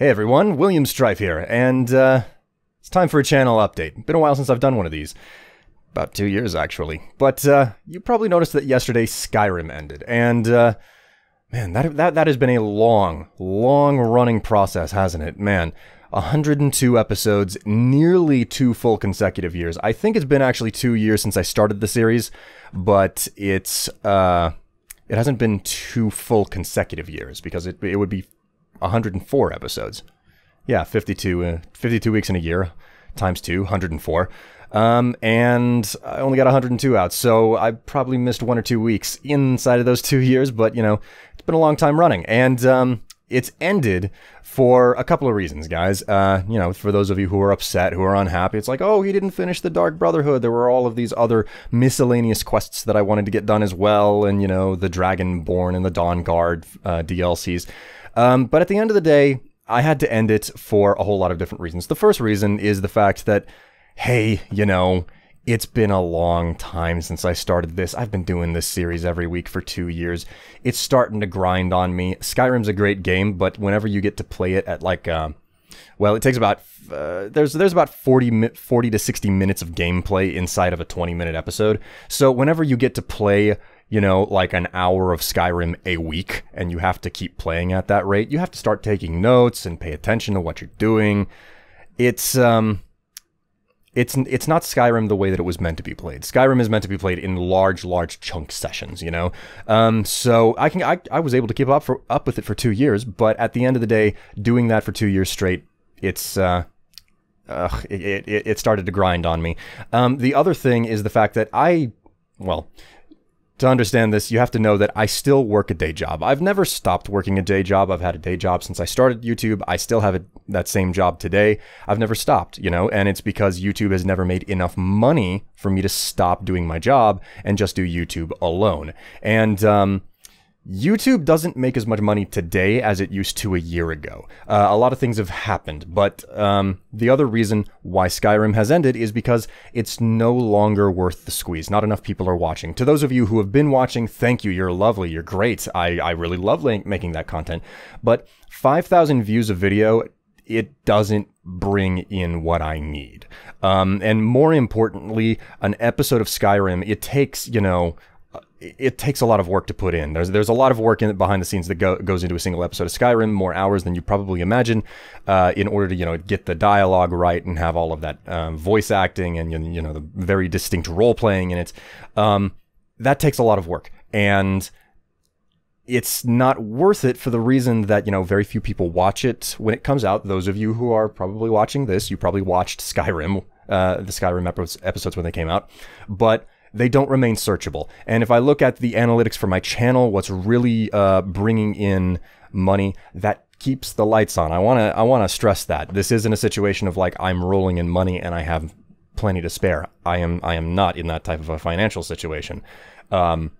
Hey everyone, William Strife here, and uh, it's time for a channel update. Been a while since I've done one of these. About two years, actually. But uh, you probably noticed that yesterday Skyrim ended, and uh, man, that, that, that has been a long, long running process, hasn't it? Man, 102 episodes, nearly two full consecutive years. I think it's been actually two years since I started the series, but it's uh, it hasn't been two full consecutive years because it, it would be 104 episodes. Yeah, 52, uh, 52 weeks in a year times two, 104. Um, and I only got 102 out, so I probably missed one or two weeks inside of those two years, but you know, it's been a long time running. And um, it's ended for a couple of reasons, guys. Uh, you know, for those of you who are upset, who are unhappy, it's like, oh, he didn't finish the Dark Brotherhood. There were all of these other miscellaneous quests that I wanted to get done as well, and you know, the Dragonborn and the Dawnguard uh, DLCs. Um, but at the end of the day, I had to end it for a whole lot of different reasons. The first reason is the fact that, hey, you know, it's been a long time since I started this. I've been doing this series every week for two years. It's starting to grind on me. Skyrim's a great game, but whenever you get to play it at like, uh, well, it takes about uh, there's there's about 40 40 to 60 minutes of gameplay inside of a 20 minute episode. So whenever you get to play you know, like an hour of Skyrim a week and you have to keep playing at that rate, you have to start taking notes and pay attention to what you're doing. It's um it's it's not Skyrim the way that it was meant to be played. Skyrim is meant to be played in large, large chunk sessions, you know. Um, so I can I, I was able to keep up for up with it for two years, but at the end of the day, doing that for two years straight, it's uh, it, it, it started to grind on me. Um, the other thing is the fact that I, well, to understand this, you have to know that I still work a day job. I've never stopped working a day job. I've had a day job since I started YouTube. I still have a, that same job today. I've never stopped, you know, and it's because YouTube has never made enough money for me to stop doing my job and just do YouTube alone. And um, YouTube doesn't make as much money today as it used to a year ago. Uh, a lot of things have happened, but um, the other reason why Skyrim has ended is because it's no longer worth the squeeze. Not enough people are watching. To those of you who have been watching, thank you. You're lovely. You're great. I, I really love making that content. But 5,000 views of video, it doesn't bring in what I need. Um, and more importantly, an episode of Skyrim, it takes, you know, it takes a lot of work to put in. There's there's a lot of work in behind the scenes that go, goes into a single episode of Skyrim, more hours than you probably imagine, uh, in order to you know get the dialogue right and have all of that um, voice acting and you know the very distinct role playing in it. Um, that takes a lot of work, and it's not worth it for the reason that you know very few people watch it when it comes out. Those of you who are probably watching this, you probably watched Skyrim, uh, the Skyrim episodes when they came out, but they don't remain searchable. And if I look at the analytics for my channel, what's really uh, bringing in money, that keeps the lights on. I want to I want to stress that this isn't a situation of like I'm rolling in money and I have plenty to spare. I am I am not in that type of a financial situation. Um,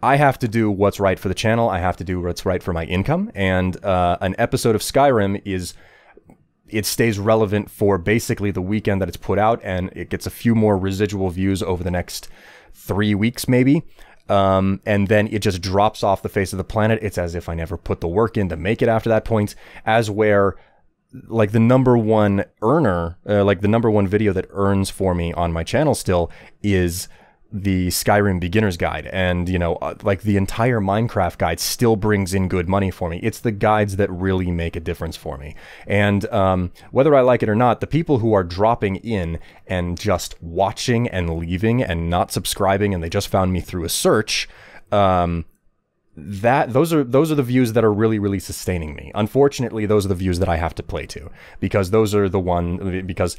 I have to do what's right for the channel. I have to do what's right for my income. And uh, an episode of Skyrim is it stays relevant for basically the weekend that it's put out, and it gets a few more residual views over the next three weeks, maybe. Um, and then it just drops off the face of the planet. It's as if I never put the work in to make it after that point, as where like the number one earner, uh, like the number one video that earns for me on my channel still is the Skyrim beginner's guide and you know uh, like the entire Minecraft guide still brings in good money for me. It's the guides that really make a difference for me. And um, whether I like it or not, the people who are dropping in and just watching and leaving and not subscribing and they just found me through a search, um, that those are those are the views that are really really sustaining me. Unfortunately, those are the views that I have to play to because those are the one because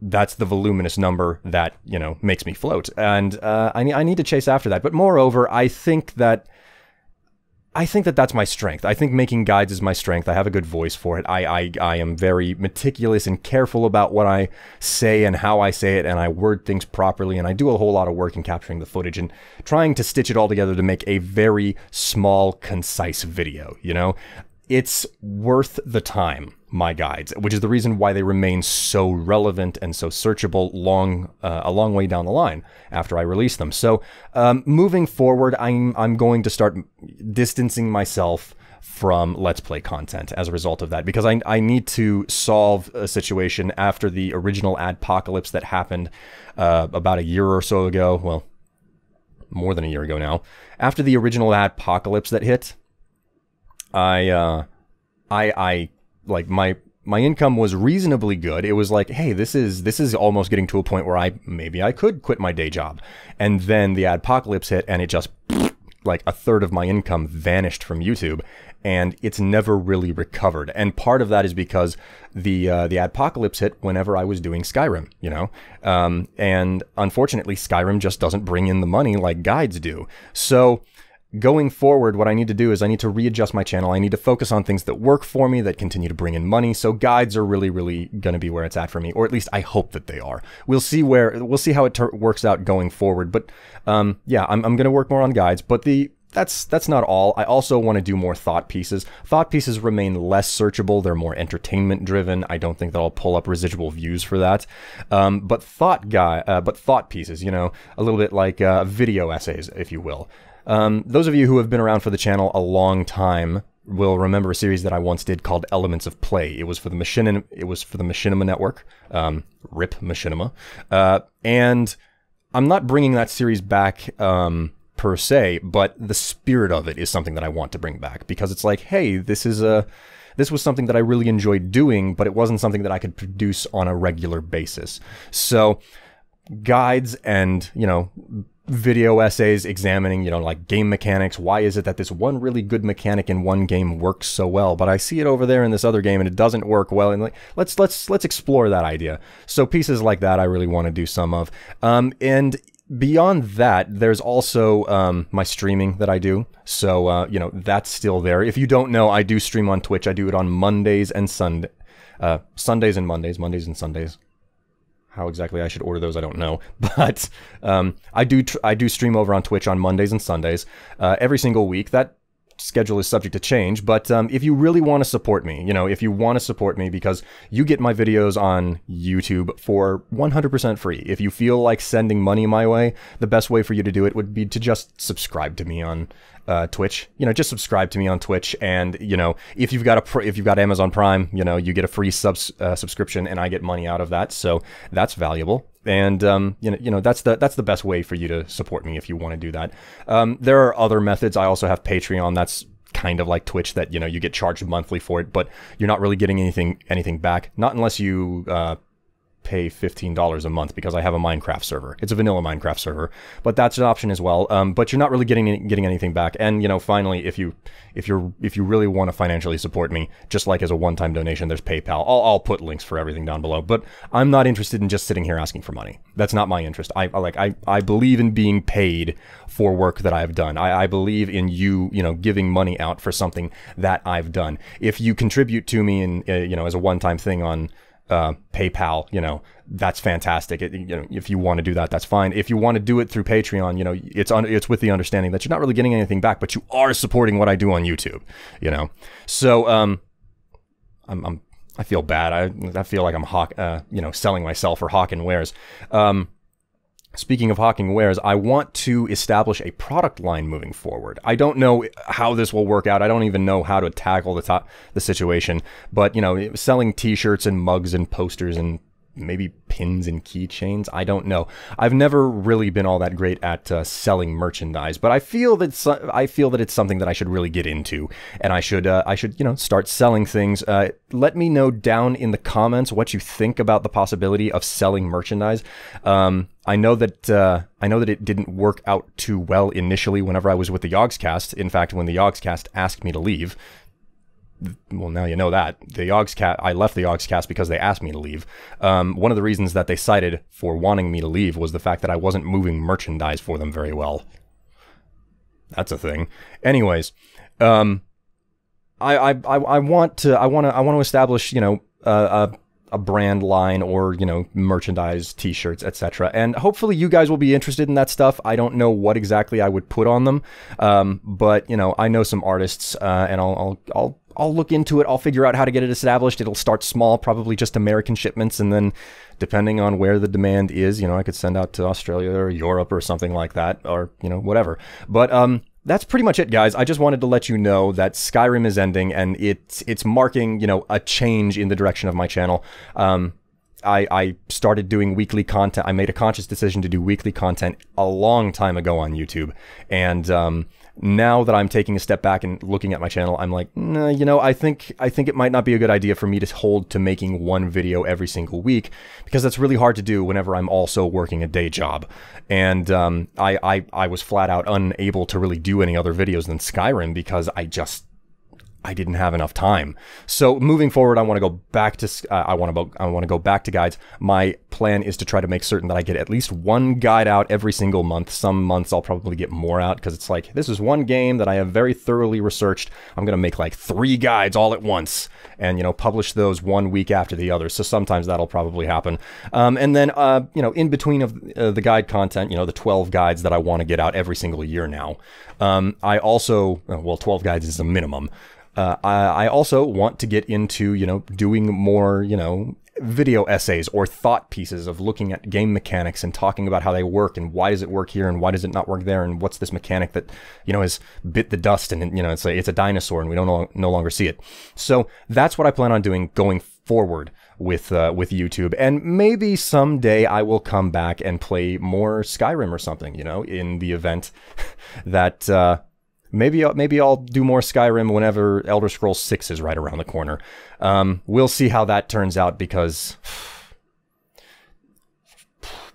that's the voluminous number that you know makes me float, and uh, I, I need to chase after that. But moreover, I think that I think that that's my strength. I think making guides is my strength. I have a good voice for it. I, I, I am very meticulous and careful about what I say and how I say it, and I word things properly, and I do a whole lot of work in capturing the footage and trying to stitch it all together to make a very small, concise video, you know? It's worth the time my guides, which is the reason why they remain so relevant and so searchable long uh, a long way down the line after I release them. So um, moving forward, I'm I'm going to start distancing myself from Let's Play content as a result of that because I, I need to solve a situation after the original adpocalypse that happened uh, about a year or so ago. Well, more than a year ago now. After the original adpocalypse that hit, I, uh, I, I, like my my income was reasonably good. It was like, hey, this is this is almost getting to a point where I maybe I could quit my day job. And then the apocalypse hit and it just like a third of my income vanished from YouTube and it's never really recovered. And part of that is because the uh, the adpocalypse hit whenever I was doing Skyrim, you know, um, and unfortunately Skyrim just doesn't bring in the money like guides do. So going forward, what I need to do is I need to readjust my channel. I need to focus on things that work for me, that continue to bring in money. So guides are really, really going to be where it's at for me, or at least I hope that they are. We'll see where we'll see how it works out going forward. But um, yeah, I'm, I'm going to work more on guides. But the that's that's not all. I also want to do more thought pieces. Thought pieces remain less searchable. They're more entertainment driven. I don't think that I'll pull up residual views for that. Um, but thought guy, uh, but thought pieces. You know, a little bit like uh, video essays, if you will. Um, those of you who have been around for the channel a long time will remember a series that I once did called Elements of Play. It was for the Machinima, it was for the Machinima network. Um, rip Machinima. Uh, and I'm not bringing that series back um, per se, but the spirit of it is something that I want to bring back because it's like, hey, this is a this was something that I really enjoyed doing, but it wasn't something that I could produce on a regular basis. So guides and, you know, video essays examining, you know, like game mechanics. Why is it that this one really good mechanic in one game works so well, but I see it over there in this other game and it doesn't work well? And like, let's let's let's explore that idea. So pieces like that, I really want to do some of. Um, and beyond that, there's also um, my streaming that I do. So, uh, you know, that's still there. If you don't know, I do stream on Twitch. I do it on Mondays and Sunday, uh, Sundays and Mondays, Mondays and Sundays. How exactly I should order those, I don't know. But um, I do I do stream over on Twitch on Mondays and Sundays uh, every single week. That schedule is subject to change, but um, if you really want to support me, you know, if you want to support me because you get my videos on YouTube for 100% free, if you feel like sending money my way, the best way for you to do it would be to just subscribe to me on uh, Twitch. You know, just subscribe to me on Twitch, and you know, if you've got a if you've got Amazon Prime, you know, you get a free subs uh, subscription, and I get money out of that, so that's valuable and um, you know, you know that's the that's the best way for you to support me if you want to do that. Um, there are other methods. I also have Patreon. That's kind of like Twitch that you know you get charged monthly for it, but you're not really getting anything anything back. Not unless you uh, pay $15 a month because I have a Minecraft server. It's a vanilla Minecraft server, but that's an option as well. Um, but you're not really getting getting anything back. And you know, finally, if you if you're if you really want to financially support me, just like as a one-time donation, there's PayPal. I'll, I'll put links for everything down below. But I'm not interested in just sitting here asking for money. That's not my interest. I, I like I I believe in being paid for work that I've done. I, I believe in you you know giving money out for something that I've done. If you contribute to me in uh, you know as a one-time thing on uh, PayPal, you know, that's fantastic. It, you know, if you want to do that, that's fine. If you want to do it through Patreon, you know, it's un- it's with the understanding that you're not really getting anything back, but you are supporting what I do on YouTube. You know, so um, I'm, I'm I feel bad. I I feel like I'm hawk, uh, you know, selling myself for Hawking Wares. Um, Speaking of Hawking Wares, I want to establish a product line moving forward. I don't know how this will work out. I don't even know how to tackle the top, the situation. But you know, selling T-shirts and mugs and posters and maybe pins and keychains. I don't know. I've never really been all that great at uh, selling merchandise, but I feel that I feel that it's something that I should really get into, and I should uh, I should you know start selling things. Uh, let me know down in the comments what you think about the possibility of selling merchandise. Um, I know that uh, I know that it didn't work out too well initially. Whenever I was with the Yogscast, in fact, when the Yogscast asked me to leave, well, now you know that the Yogscast. I left the Yogscast because they asked me to leave. Um, one of the reasons that they cited for wanting me to leave was the fact that I wasn't moving merchandise for them very well. That's a thing. Anyways, um, I, I, I, I want to I want to I want to establish you know uh, a a brand line or you know merchandise t-shirts etc and hopefully you guys will be interested in that stuff i don't know what exactly i would put on them um, but you know i know some artists uh, and I'll, I'll, I'll I'll look into it. I'll figure out how to get it established. It'll start small, probably just American shipments, and then depending on where the demand is, you know, I could send out to Australia or Europe or something like that, or you know, whatever. But um, that's pretty much it, guys. I just wanted to let you know that Skyrim is ending, and it's it's marking you know a change in the direction of my channel. Um, I, I started doing weekly content. I made a conscious decision to do weekly content a long time ago on YouTube, and um, now that I'm taking a step back and looking at my channel, I'm like, nah, you know, I think I think it might not be a good idea for me to hold to making one video every single week because that's really hard to do whenever I'm also working a day job. And um, I, I I was flat out unable to really do any other videos than Skyrim because I just I didn't have enough time. So moving forward, I want to go back to uh, I want to I want to go back to guides. My plan is to try to make certain that I get at least one guide out every single month. Some months I'll probably get more out because it's like this is one game that I have very thoroughly researched. I'm gonna make like three guides all at once, and you know publish those one week after the other. So sometimes that'll probably happen. Um, and then uh, you know in between of uh, the guide content, you know the 12 guides that I want to get out every single year now. Um, I also well 12 guides is a minimum. Uh, I, I also want to get into, you know, doing more, you know, video essays or thought pieces of looking at game mechanics and talking about how they work and why does it work here and why does it not work there and what's this mechanic that you know has bit the dust and you know it's a, it's a dinosaur and we don't no, longer see it. So that's what I plan on doing going forward with uh, with YouTube and maybe someday I will come back and play more Skyrim or something, you know, in the event that uh, Maybe maybe I'll do more Skyrim whenever Elder Scrolls 6 is right around the corner. Um, we'll see how that turns out because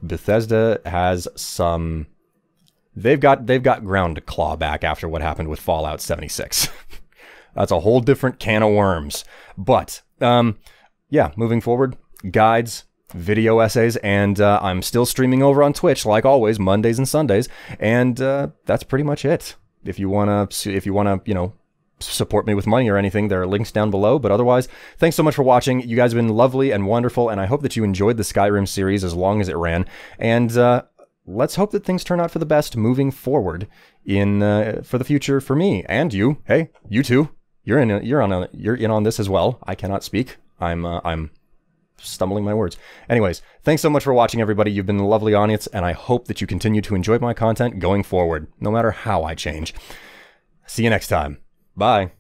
Bethesda has some they've got they've got ground to claw back after what happened with Fallout 76. That's a whole different can of worms. But um, yeah, moving forward, guides, video essays, and uh, I'm still streaming over on Twitch like always, Mondays and Sundays, and uh, that's pretty much it if you want to if you want to you know support me with money or anything there are links down below. But otherwise thanks so much for watching. You guys have been lovely and wonderful and i hope that you enjoyed the skyrim series as long as it ran. And uh, let's hope that things turn out for the best moving forward in uh, for the future for me and you. Hey you too. You're in you're on a, you're in on this as well. I cannot speak. I'm uh, i'm stumbling my words. Anyways, thanks so much for watching, everybody. You've been a lovely audience, and I hope that you continue to enjoy my content going forward, no matter how I change. See you next time. Bye.